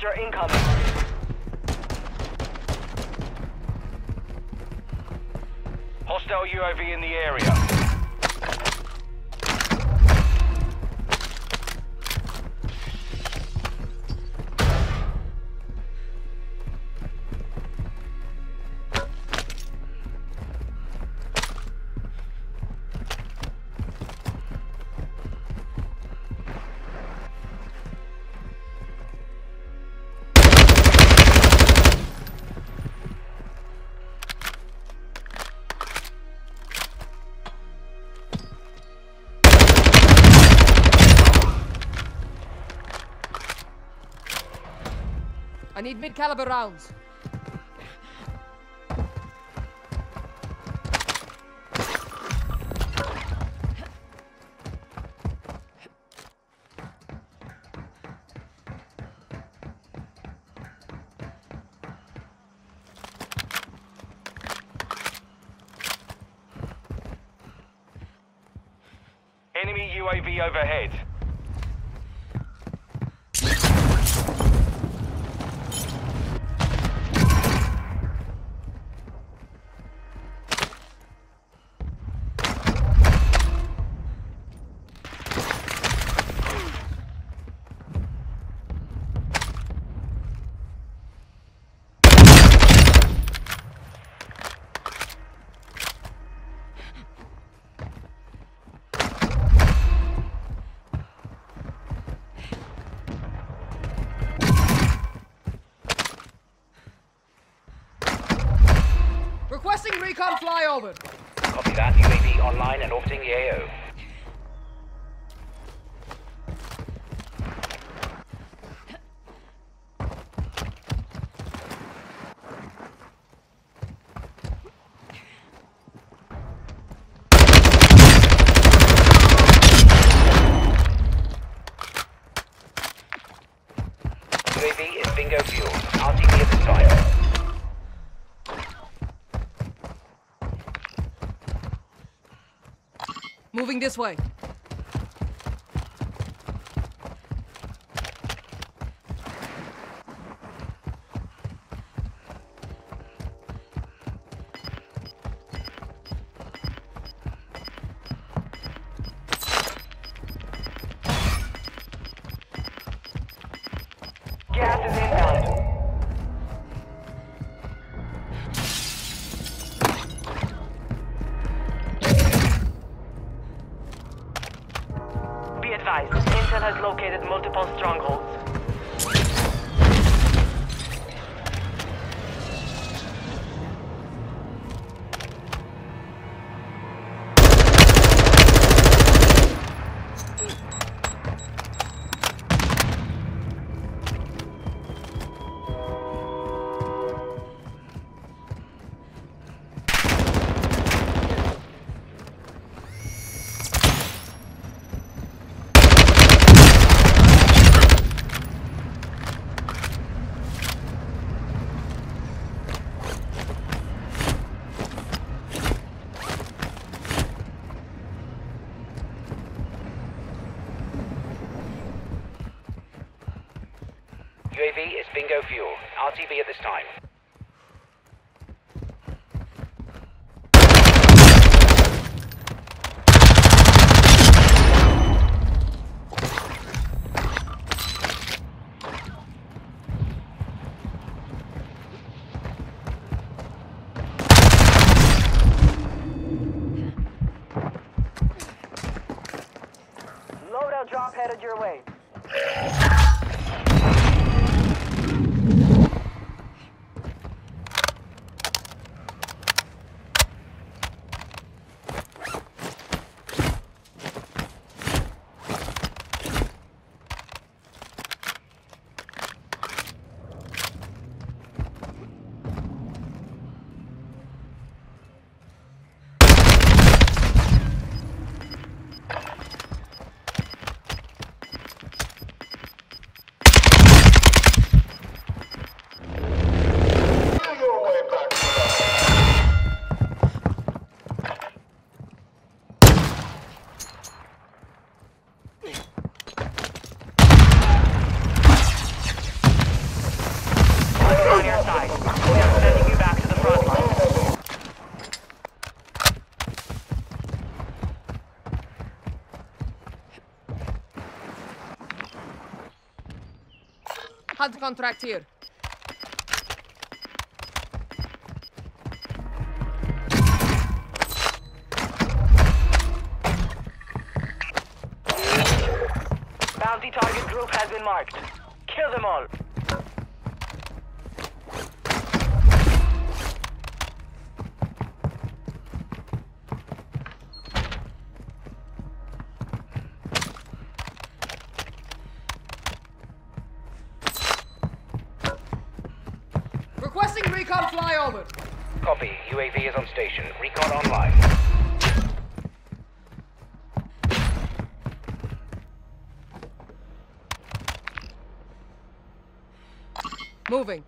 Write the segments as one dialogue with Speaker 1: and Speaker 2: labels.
Speaker 1: Soldier incoming.
Speaker 2: Hostile UAV in the area.
Speaker 3: I need mid-caliber rounds.
Speaker 2: Enemy UAV overhead.
Speaker 4: That. UAV online and orbiting the AO. This
Speaker 3: way.
Speaker 1: Intel multiple strongholds. Headed your way.
Speaker 3: Contract here.
Speaker 1: Bounty target group has been marked. Kill them all.
Speaker 4: Copy. UAV is on station. Recon online.
Speaker 3: Moving.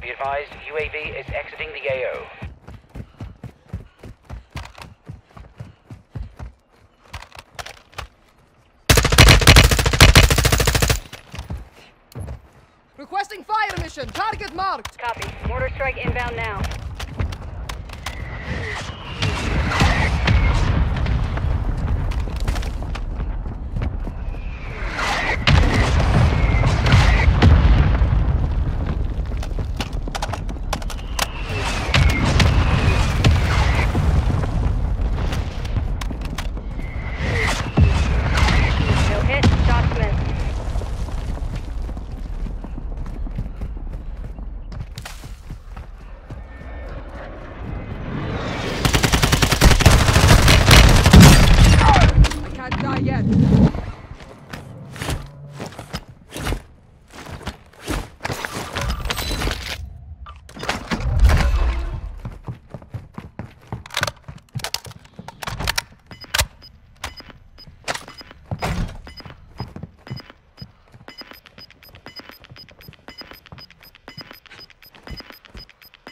Speaker 4: Be advised, UAV is exiting the AO.
Speaker 3: Marked.
Speaker 5: Copy. Mortar strike inbound now.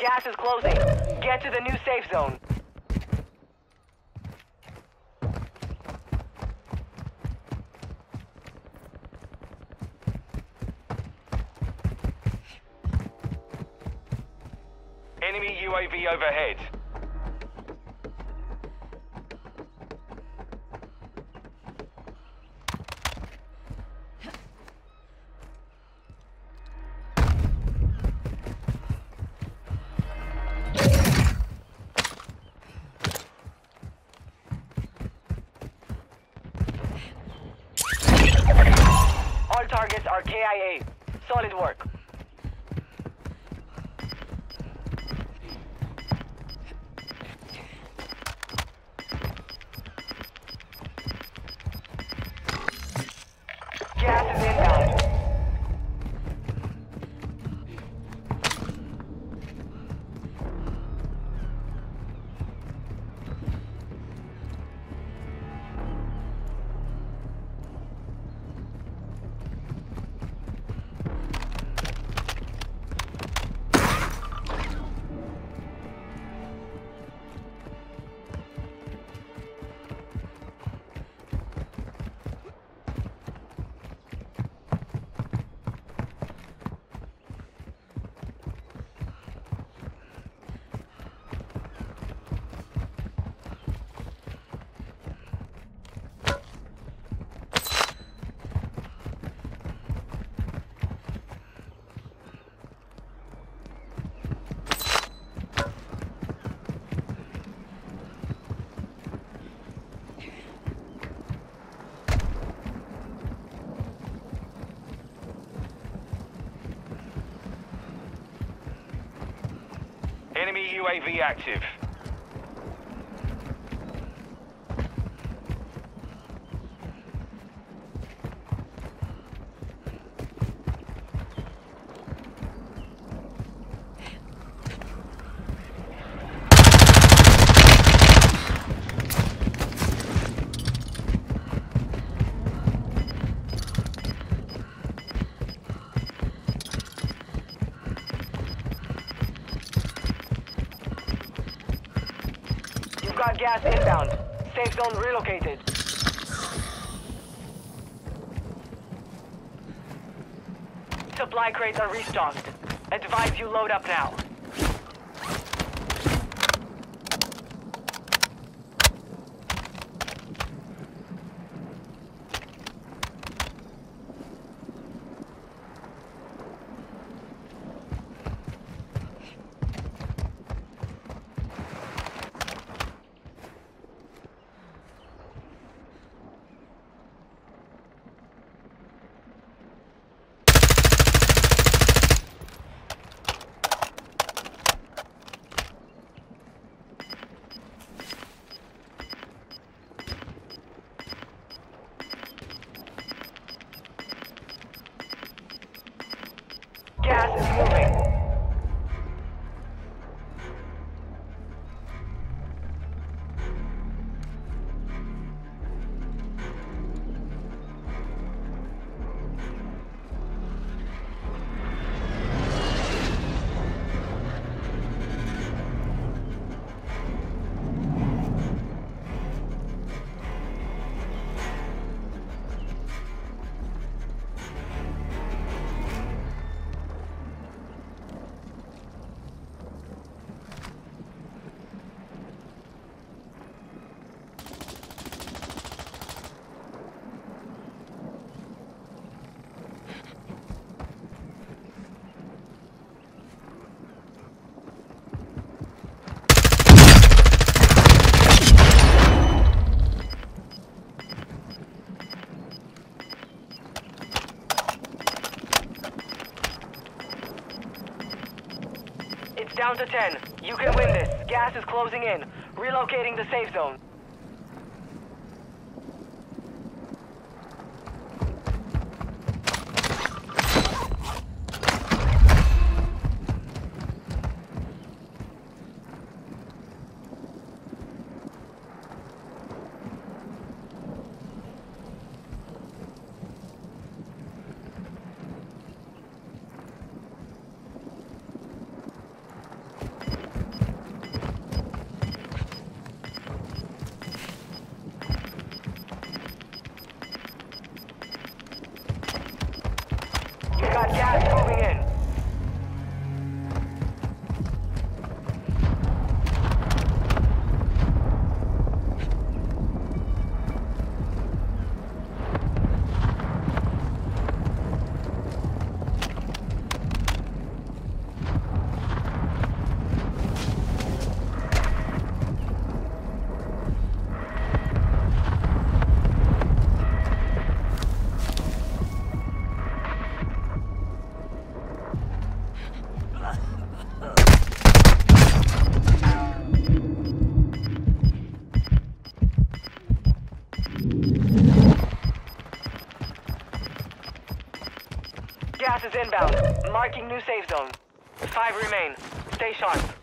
Speaker 1: Gas is closing. Get to the new safe zone.
Speaker 2: Enemy UAV overhead.
Speaker 1: Are KIA. Solid work.
Speaker 2: Enemy UAV active.
Speaker 1: Got gas inbound. Safe zone relocated. Supply crates are restocked. Advise you load up now. Down to 10. You can win this. Gas is closing in. Relocating the safe zone. Gas is inbound. Marking new safe zone. Five remain. Stay sharp.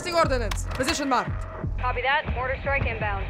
Speaker 3: Requesting ordnance. Position marked.
Speaker 5: Copy that. Mortar strike inbound.